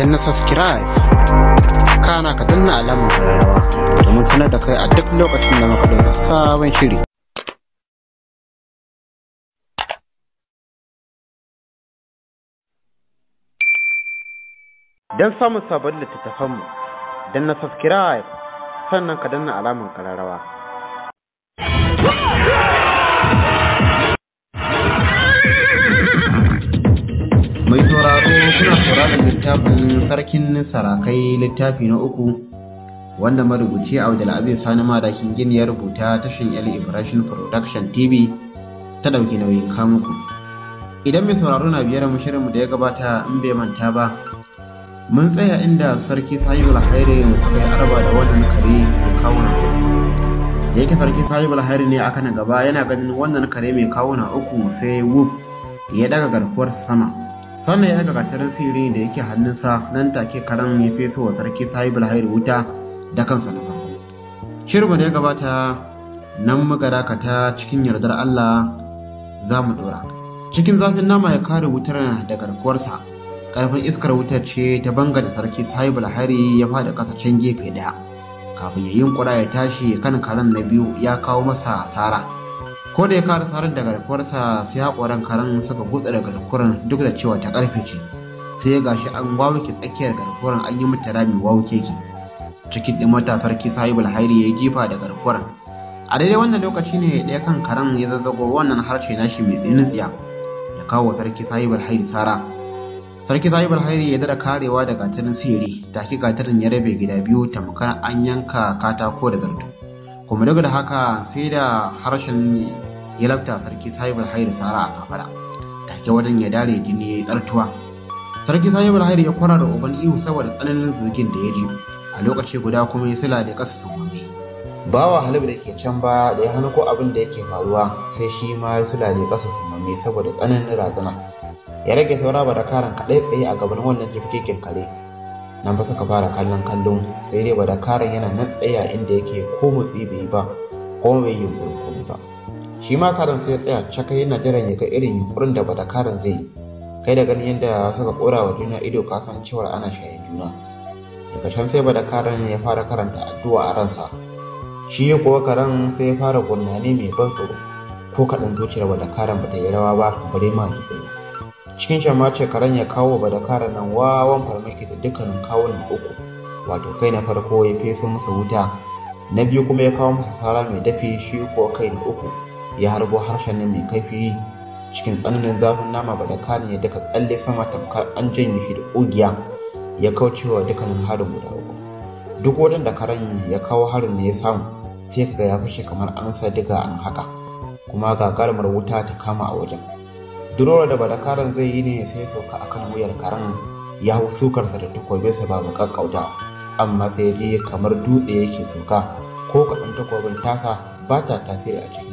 na subscribe kana ka danna alamar kararrawa domin sanar da kai a duk lokacin da muka ɗauki sabon shiri. Don samun sabon littattafanmu don na subscribe sannan ka danna alamar kararrawa mai sauraro kuna sauraron littafin sarkin sarakai littafi na uku wanda marubuci abdulaziz sani madakin gini ya rubuta tashin el ibrahim production tv ta ɗauki nauyin kamuku idan mai sauraro na biyar mu shirinmu da ya gabata in bai manta ba mun tsaya inda sarki sahibul hairi suka yi arba da wannan kare mai kawuna da yake sarki sahibul hairi ne aka na gaba yana ganin wannan kare mai kawuna uku sai wuf ya daga garkuwarsa sama. Sannan ya daga gatarin sirri da yake hannunsa nan take karen ya feso wa sarki sahibul hairi wuta da kansa na farko. Shirinmu da ya gabata nan muka dakata cikin yardar allah za mu dora cikin zafin nama ya kare wutar da garkuwarsa. Karfin iskar wutar ce ta banga da sarki sahibul hari ya fada kasa can gefe ɗaya kafin ya yunkura ya tashi kan karen na biyu ya kawo masa asara. Ko da ya kare sarin da garkuwarsa sai haƙoran karen suka gutsa da garkuwar duk da cewa ta ƙarfe ce. Sai gashi an wawuke tsakiyar garkuwar an yi mata rami wawuke ki. Cikin ɗin mata sarki sahibul hari ya jifa da garkuwar a daidai wannan lokaci ne ɗaya kan karen ya zazzago wannan harshe nashi mai tsinin tsiya ya kawo sarki sahibul hari sara. Sarki sahibul hairi ya dada karewa da gatarin sihiri take gatarin ya rabe gida biyu tamkar an yanka katako da zarto. Kuma daga da haka sai da harshen ya lafta sarki sahibul hairi sara a kafara take wajen ya dare jini ya yi tsartuwa. Sarki sahibul hairi ya kwara da uban ihu saboda tsananin zugin da ya ji. A lokaci guda kuma ya sila da kasa samami bawa halib da ke can ba da ya hana ko abin da yake faruwa sai shi ma ya sila da kasa samami saboda tsananin razana. Ya rage saura ba da karan kaɗai tsaye a gaban wannan jifkekin kare. Nan ba suka fara kallon kallon sai dai ba da karan yana nan tsaye a inda yake ko motsi bai ba ko bai yi yunkurin ba. Shi ma karan sai ya tsaya caka yana jiran ya ga irin yunkurin da ba da karan zai yi. Kai da ganin yadda suka kora wa juna ido ka san cewar ana shayin juna. Daga can sai ba da karan ya fara karanta addu'a a ransa. Shi kuwa karen sai ya fara gurnani mai ban tsoro. Ko kaɗan zuciyar ba da karan ba ta yi rawa ba bare ma cikin shamace karen ya kawo badakara nan wawan farmaki da dukkanin kawunan uku. Wato kai na farko ya feso masa wuta na biyu kuma ya kawo masa sara mai dafi shi ko kai na uku. Ya harbo harshen mai kaifi cikin tsananin zafin nama badakaran ya daka tsalle sama tamkar an janye shi da ƙugiya ya kauce wa dukkanin harin guda uku. Duk wadanda karen ya kawo harin da ya samu sai kaga ya fashe kamar an sa diga an haka kuma gagarumar wuta ta kama a wajen. Durowar da badakaran zai yi ne sai ya sauka akan wuyar karen ya hau sukarsa da takobinsa ba kakkauta amma sai je kamar dutse yake sauka ko kaɗan takobin tasa ba ta tasiri a cikin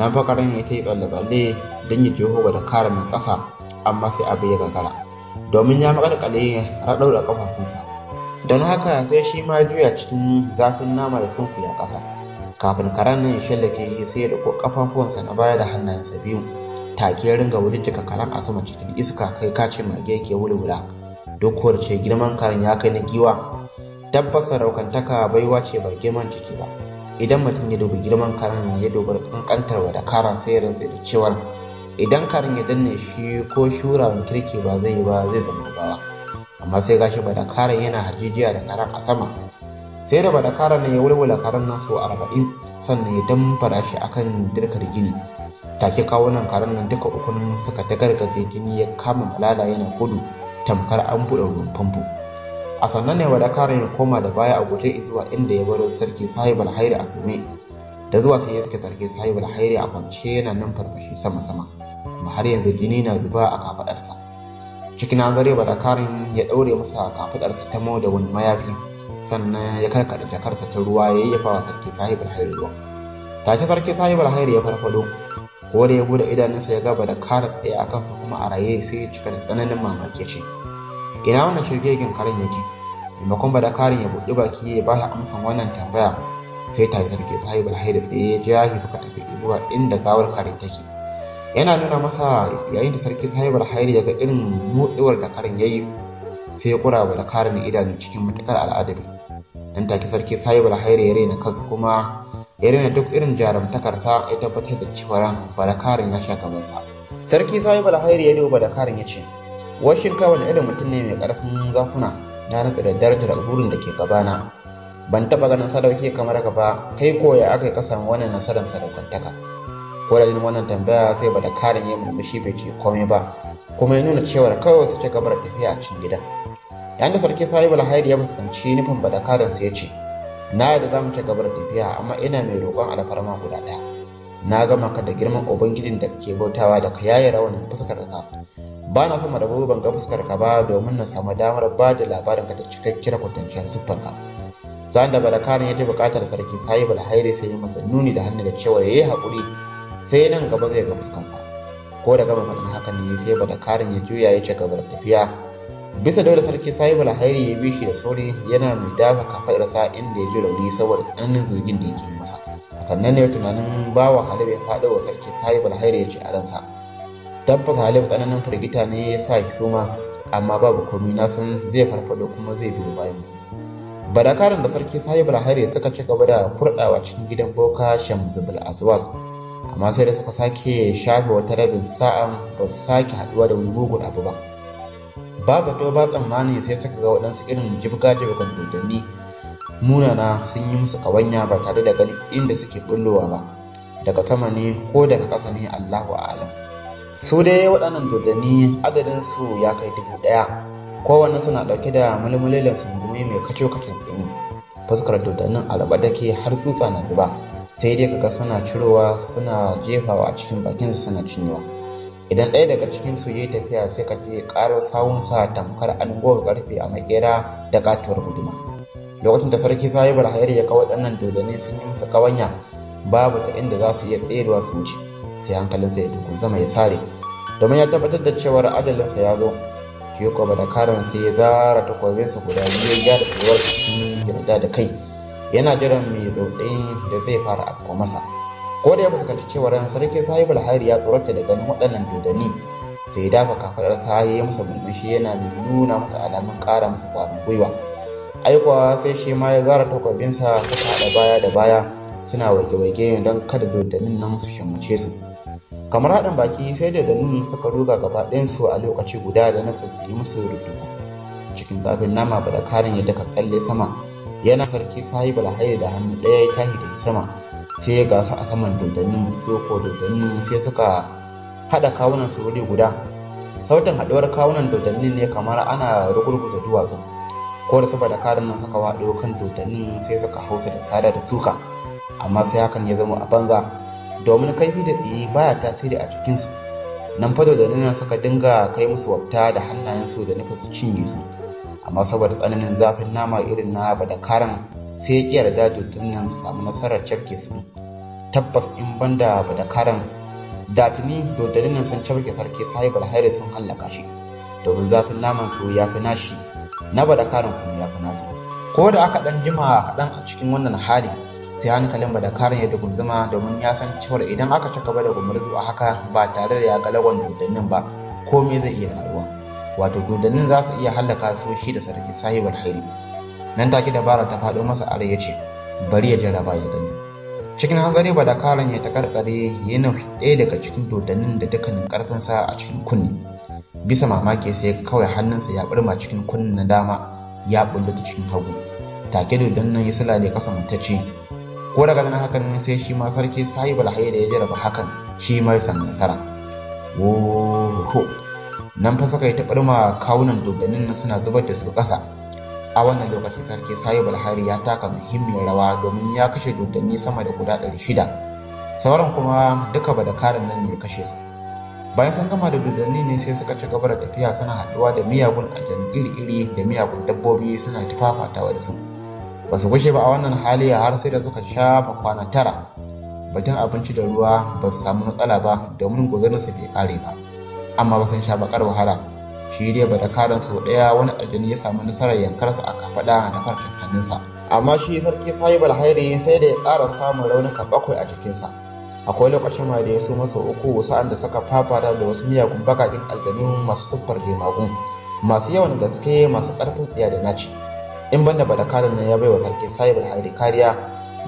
karen na fa karen ya ta yi tsalle-tsalle don ya jeho badakaran na ƙasa amma sai abu ya gagara. Domin ya makalkale raɗau da ƙafafunsa. Don haka sai shi ma juya cikin zafin nama ya sunkuya ƙasa. Kafin karen nan ya shallake sai ya ɗauko ƙafafuwansa na baya da hannayensa biyu. Take ringa jika karen a sama cikin iska kai kace mage yake wulwula. Dokuwar ce girman karen ya kai na giwa. Tabbas saraukantaka baiwa ce ba girman ciki ba. Idan mutum ya dubi girman karen ya dubi kankantar da karen sai ya rantsa da cewar idan karen ya danne shi ko shurawan kirki ba zai yi ba zai zama bawa. Amma sai gashi ba da karen yana hajijiya da karen a sama. Sai da ba da karen ya wulwula karen nan sau arba'in sannan ya damfara shi akan dirkar gini. Take kawunan karen nan duka ukun suka ta gargaje jini ya kama malala yana gudu tamkar an buɗe ruwan famfo. A sannan ne wada karen ya koma da baya a guje zuwa inda ya baro sarki sahib alhairi a sume da zuwa sai ya sake sarki sahib alhairi a kwance yana nan farfashi sama sama kuma har yanzu jini na zuba a kafadarsa cikin hanzari wada karen ya ɗaure masa kafadarsa ta mau da wani mayafi sannan ya karkaɗa jakarsa ta ruwa ya yayyafa wa sarki sahib alhairi ruwa. Take sarki sahib alhairi ya farfado ko da ya buɗe idanunsa ya gaba da kara tsaye a kansa kuma a raye sai ya cika da tsananin mamaki ce ina wannan shirgegen karen yake? Maimakon ba da karin ya buɗi baki ya ba shi amsan wannan tambaya sai ta sarki sahib alhairi tsaye ya ja shi suka tafi zuwa inda gawar karen take. Yana nuna masa yayin da sarki sahib alhairi ya ga irin motsewar da karen yayi sai ya kura wa dakarin idanu cikin matuƙar al'adabi dan take sarki sahib alhairi ya raina kansa kuma ya raina duk irin jarumtakarsa ya tabbatar da cewa balakarin ya sha gabansa. Sarki sahib alhairi ya duba balakarin ya ce washin ka wani irin mutum ne mai ƙarfin zakuna? Na rantsa da darajar burin da ke gabana. Ban taba ganin sadauki kamar ka ba. Kai koya aka yi kasan wannan nasarar sadaukantaka? Da wannan tambaya sai ba da karin ya murmushi bai ce komai ba kuma ya nuna cewar kawai su ci gaba da tafiya a cikin gidan. Yayin da sarki sahib alhairi ya fuskanci nufin ba da karin ya ce na yadda za mu ci gaba da tafiya amma ina mai roƙon alfarma guda ɗaya. Na gama ka da girman ubangijin da kake bautawa da ka yaye rawanin fuskar ka. Ba na son madabu ban ga fuskar ka ba domin na samu damar ba da labarin ka da cikakkiyar kwatanciyar siffar ka. Sa'an da balakarin ya ji buƙatar sarki sahib alhairi sai ya masa nuni da hannu da cewa ya yi haƙuri sai nan gaba zai ga fuskansa ko da gama faɗin haka ne sai balakarin ya juya ya ci gaba tafiya. Bisa dole sarki sahib alhairi ya bi shi da sauri yana mai dafa kafaɗarsa inda ya ji rauni saboda tsananin zurgin da yake masa. Sannan ne tunanin bawa halib ya faɗo wa sarki sahib alhairi ya ce a ransa. Tabbas halib tsananin firgita ne ya sa shi suma amma babu komai na san zai farfado kuma zai biyo bayan. Mu badakarin da sarki sahib alhairi suka ci gaba da furɗawa cikin gidan boka shamzubul aswas amma sai da suka sake shafe wata rabin sa'an ba su sake haɗuwa da wani mugun abu ba. Ba zato ba tsammani sai suka ga waɗansu irin jibga-jibgan dodanni munana sun yi musu ƙawanya ba tare da ganin inda suke bullowa ba daga sama ne ko daga ƙasa ne allahu alam. Su dai waɗannan dodanni adadin su ya kai dubu ɗaya. Kowanne suna ɗauke da mulmulilan sungumi mai kaco kacin tsini. Fuskar dodannin alaba take har tsutsa na zuba. Sai dai kaga suna cirowa suna jefawa a cikin bakinsu suna cinyewa. Idan ɗaya daga cikin su yi tafiya sai ka je ƙarar sawunsa tamkar an goga ƙarfe a makera da katuwar guduma. Lokacin da sarki sahib alhairi ya ga waɗannan dodanni sun yi musu ƙawanya babu ta inda za su iya tserewa su wuce. Sai hankalinsa ya dukun zama ya sare. Domin ya tabbatar da cewar adalinsa ya zo shi ko da karan sai ya zara takwabinsa guda biyu ya gyara tsayuwar cikin yarda da kai. Yana jiran mai tsautsayin da zai fara afko masa. Ko da ya fuskanci cewar sarki sahibul hari ya tsorata da ganin waɗannan dodanni sai ya dafa kafaɗarsa ya yi masa murmushi yana nuna masa alamun ƙara masa ƙwarin gwiwa. Aikuwa sai shi ma ya zara takwabinsa suka haɗa baya da baya suna waige-waige don kada dodannin nan su shammace su. Kamar haɗin baki sai dodannin suka ruga gaba ɗayansu a lokaci guda da su yi musu rubutu cikin zafin nama ba da karin ya daka tsalle sama. Yana sarki sahibul hairi da hannu ɗaya ya tashi da sama. Sai ya gasu a saman dodannin su ko dodannin sai suka haɗa kawunan su wuri guda. Sautin haɗuwar kawunan dodannin ne kamar ana rugurguza duwatsu. Ko da saboda karin nan suka waɗo kan dodannin sai suka hausa da sada da suka. Amma sai hakan ya zama a banza. Domin kaifi da tsiyi baya tasiri a cikinsu nan fa nan suka dinga kai musu wabta da hannayensu da nufin su cinye su. Amma saboda tsananin zafin nama irin na badakaran sai ya ƙi yarda dodannin su samu nasarar cafke su. Tabbas in banda badakaran da tuni nan sun cafke sarki sahib alhairi sun hallaka shi. Domin zafin naman su ya fi nashi na badakaran kuma ya fi nasu. Ko da aka ɗan jima kaɗan a cikin wannan hali sai hankalin badakaran ya dugunzuma domin ya san cewar idan aka ci gaba da gumurzu a haka ba tare da ya ga lagon dodannin ba komai zai iya faruwa. Wato dodannin za su iya hallaka su shi da sarki sahib alhairi nan take dabara ta faɗo masa a ya ce bari ya jarraba ya gani. Cikin hanzari badakaran ya ta karkare ya nufi ɗaya daga cikin dodannin da dukkanin ƙarfinsa a cikin kunni bisa mamaki sai kawai hannunsa ya ɓirma cikin kunnin na dama ya bullo ta cikin hagu. Take dodannin ya sulale kasa mantacce ko daga nan hakan sai shi ma sarki sahib alhayi da ya jarraba hakan shi ma ya samu nasara. Woho nan fa suka yi ta ɓarma kawunan dodannin nan suna zubar da su ƙasa. A wannan lokacin sarki sahib alhari ya taka muhimmiyar rawa domin ya kashe dodanni sama da guda ɗari shida. Sauran kuma duka ba da karin nan ne kashe su. Bayan sun gama da dodanni ne sai suka ci gaba da tafiya suna haɗuwa da miyagun ajan iri-iri da miyagun dabbobi suna tafafatawa da su. Ba su gushe ba a wannan hali har sai da suka shafa kwana tara. Batun abinci da ruwa ba su samu matsala ba domin guzurinsu bai kare ba. Amma ba sun sha bakar wahala. Shi dai ba da karan sau ɗaya wani aljani ya samu nasarar yankarsa a kafaɗa da farcen hannunsa. Amma shi sarki sahib alhairi sai da ya ƙara samun raunuka bakwai a jikinsa. Akwai lokacin ma da ya so masa uku sa'an da suka fafata da wasu miyagun bakakin aljanu masu siffar jemagun. Masu yawan gaske masu ƙarfin tsiya da naci. In banda badakarin nan ya bai wa sarki sahibul hairi kariya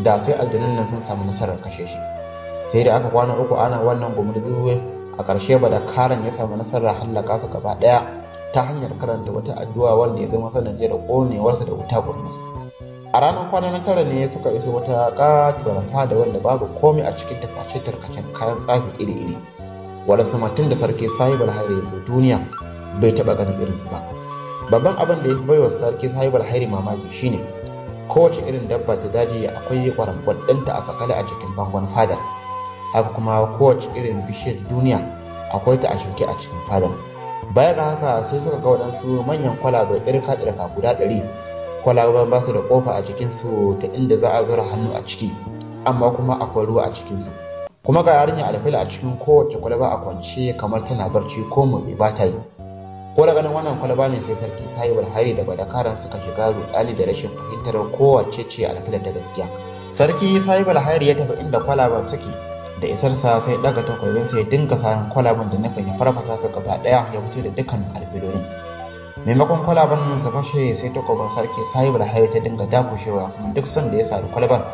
da sai aljanun nan sun samu nasarar kashe shi. Sai da aka kwana uku ana wannan gumurzu a ƙarshe badakarin ya samu nasarar hallaka su gaba ɗaya ta hanyar karanta wata addu'a wanda ya zama sanadiyar ƙonewarsa da wuta kurmus a ranar kwana na tara ne suka iso wata katuwar fada wanda babu komai a cikin taface tarkacen kayan tsafi iri-iri. Waɗansu matun da sarki sahibul hairi ya zo duniya bai taɓa ganin irinsu ba. Babban abin da ya fi baiwa sarki sahibul hairi mamaki shine kowace irin dabba ta daji akwai kwarangwal ɗinta a sakale a cikin bangon fadar. Haka kuma kowace irin bishiyar duniya akwai ta a shuke a cikin fadar. Baya ga haka sai suka ga waɗansu manyan kwalabe ɗirka ɗirka guda ɗari. Kwalaben ba su da ƙofa a cikinsu ta inda za a zura hannu a ciki amma kuma akwai ruwa a cikinsu. Kuma ga yarinya alfila a cikin kowace kwalaba a kwance kamar tana barci ko motsi ba ta yi. Ko ganin wannan kwalaba ne sai sarki sahibul hari da badakaran suka shiga rudani da rashin fahimtar kowace ce alfila ta gaskiya. Sarki sahibul hari ya tafi inda kwalaban suke da isarsa sai daga takwabinsa ya dinga sayan kwalaban da nufin ya farfasa su gaba ɗaya ya fito da dukkanin alfilolin maimakon kwalaban sa fashe sai takwabin sarki sahibul hayy ta dinga dakushewa kuma duk sanda ya sari kwalaban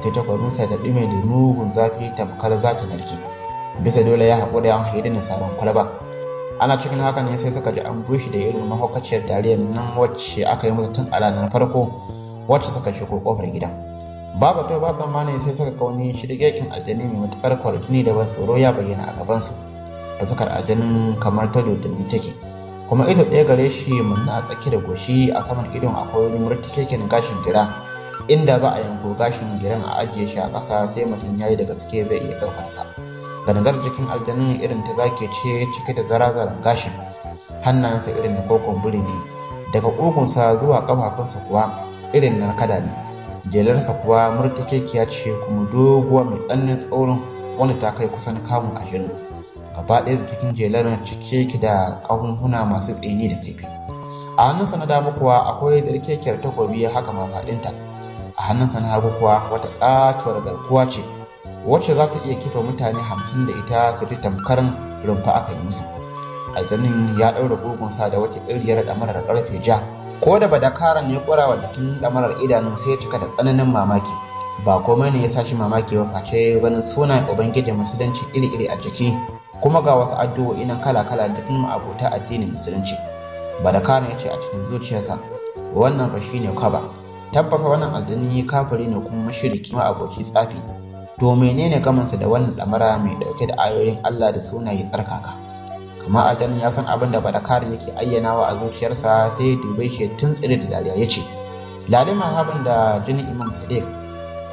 sai takwabin sa da dume da mugun zafi tamkar za ta narke. Bisa dole ya haƙura ya haidi na saran kwalaba ana cikin haka ne sai suka ji an bushe da irin mahaukaciyar dariyar nan wacce aka yi musu tun a ranar farko wacce suka shigo ƙofar gidan. Babu to ba tsammani sai suka ga wani shirgekin aljani mai matuƙar kwarjini da ban tsoro ya bayyana a gabansu da sukar aljanin kamar ta dodonni take. Kuma ido ɗaya gare shi munna a tsaki da goshi a saman idon akwai wani murtikekin gashin gira inda za a yanko gashin giran a ajiye shi a ƙasa sai mutum ya yi da gaske zai iya ɗaukar sa gangar jikin aljanun irin ta zake ce cike da zarazaran gashin hannayensa irin na kokon biri ne. Daga ƙugunsa zuwa ƙafafunsa kuwa irin na kada ne. Jelarsa kuwa murtakekiya ce kuma doguwa mai tsananin tsaurin wanda ta kai kusan kamun ashirin. Gaba ɗaya jikin jelar cike ki da ƙahunhuna masu tsini da kaifi. A hannunsa na dama kuwa akwai tsarkekiyar takobi haka ma faɗinta. A hannunsa na hagu kuwa wata ƙatuwar garkuwa ce. Wacce za ta iya kifa mutane hamsin da ita su ji tamkar rumfa aka yi musu. Aljanin ya ɗaura gugunsa da wata iriyar ɗamarar ƙarfe ja. Ko da badakaran ya ƙura wa jikin ɗamarar idanun sai ya cika da tsananin mamaki. Ba komai ne ya sa shi mamaki ba face ganin sunayen ubangijin musulunci iri-iri a jiki kuma ga wasu addu'o'i na kala-kala duk abota addinin musulunci. Badakaran ya ce a cikin zuciyarsa wannan fa shine kwaba. Tabbasa wannan aljani kafiri ne kuma mashiriki ma aboki tsafi. To menene gamansa da wannan ɗamara mai ɗauke da ayoyin Allah da sunaye tsarkaka? Kamar aljanin ya san abin da badakar yake ayyanawa a zuciyarsa sai ya dube shi tun tsire da dariya ya ce lalima habin da jinin imam sadiq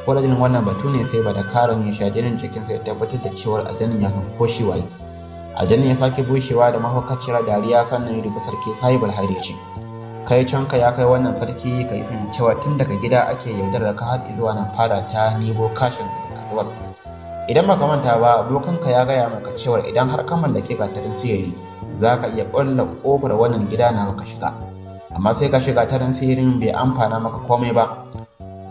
jinin wannan batu ne sai badakaran ya sha jinin jikinsa ya tabbatar da cewar aljanin ya san ko shi waye. Aljanin ya sake bushewa da mahaukaciyar dariya sannan ya dubi sarki sahibul hari ya ce kai can ka ya kai wannan sarki ka yi cewa tun daga gida ake yaudarar ka har zuwa nan fada ta nibo kashin kasuwar idan baka manta ba abokanka ya gaya maka cewa idan har ka mallake gatarin sihiri za ka iya ƙwalla ƙofar wannan gida na maka shiga. Amma sai ka shiga tarin sihirin bai amfana maka komai ba.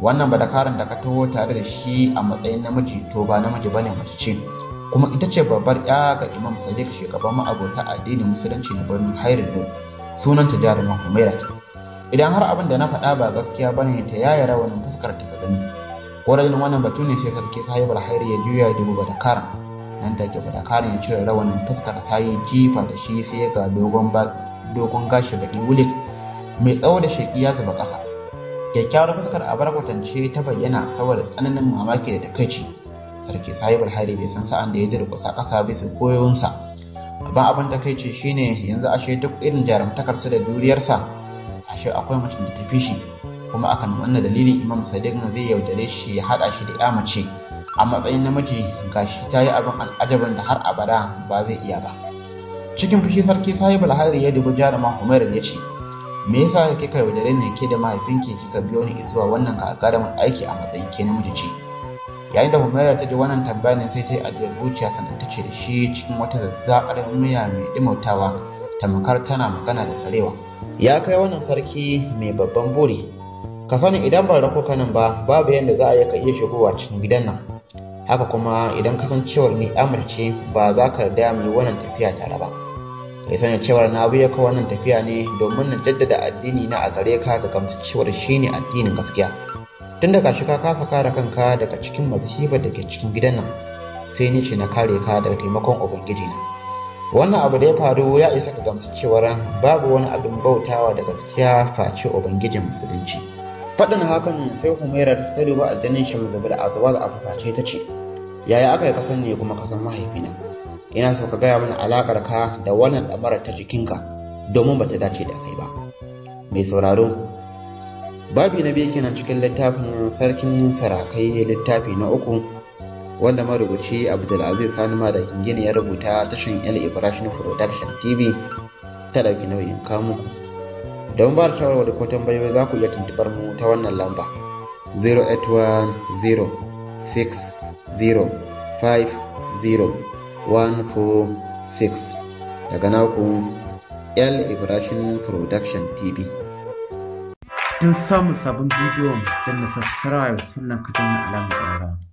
Wannan badakaran da ka taho tare da shi a matsayin namiji to ba namiji ba ne mace ce. Kuma ita ce babbar ya ga imam sadiq shugaban ma'abota addinin musulunci na birnin hairin nur. Sunanta jaruman humaira. Idan har abin da na faɗa ba gaskiya ba ne ta yaya rawanin fuskar ta ka gani. Wurin wannan batu ne sai sarki sahib alhairi ya juya dubu badakaran nan take badakaran ya cire rawanin fuskar sai jifa da shi sai ga dogon gashi baki wulik mai tsawo da sheki ya zuba ƙasa. Kyakkyawar fuskar abar kwatance ta bayyana saboda tsananin mamaki da takaici. Sarki sahib alhairi bai san sa'an da ya durƙusa ƙasa bisa goyonsa babban abin takaici shine yanzu ashe duk irin jarumtakarsa da duriyarsa ashe akwai mutum da tafi shi. Kuma akan wannan dalilin imam sadiq zai yaudare shi ya haɗa shi da ya mace. A matsayin namiji gashi ta yi abin al'ajabin da har abada ba zai iya ba. Cikin fushi sarki sahib alhari ya dubi jaruman humair ya ce me yasa kika yaudare ne ke da mahaifinki kika biyo ni zuwa wannan gagarumin aiki a matsayin ke namiji ce? Yayin da humaira ta ji wannan tambaya ne sai ta yi addu'ar zuciya sannan ta ce da shi cikin wata zazzaɓar miya mai ɗimautawa tamkar tana magana da sarewa. Ya kai wannan sarki mai babban buri ka sani idan ban rako kanan ba babu yadda za a yi ka iya shigowa cikin gidan nan. Haka kuma idan kasancewar ni amurce ba za ka yarda mu wannan tafiya tare ba. Ya sani cewar na biya ka wannan tafiya ne domin na jaddada addini na a gare ka ga gamsu cewar shine addinin gaskiya. Tun da gashi ka kasa kare kanka daga cikin masifar da ke cikin gidan nan sai ni ce na kare ka daga taimakon ubangiji na. Wannan abu da ya faru ya isa ka gamsu cewar babu wani abin bautawa da gaskiya face ubangijin musulunci. Faɗin hakan sai humairar ta duba aljanin shamsu da azuwa a fusace ta ce yaya aka yi kasan ne kuma kasan mahaifina? Ina so ka gaya mana alakar ka da wannan ɗamarar ta jikinka domin bata dace da kai ba. Mai sauraro babi na biyu kenan cikin littafin sarkin sarakai littafi na uku wanda marubuci abdulaziz sani da gini ya rubuta tashin el ibrahim production tv ta ɗauki nauyin kamuku don ba da shawarwar ko tambayoyi za ku iya tuntubar mu ta wannan lamba 08106050146 daga naku L Ibrahim Production TV. Don samun sabon bidiyon don na subscribe sannan ka danna alamar ƙararrawa.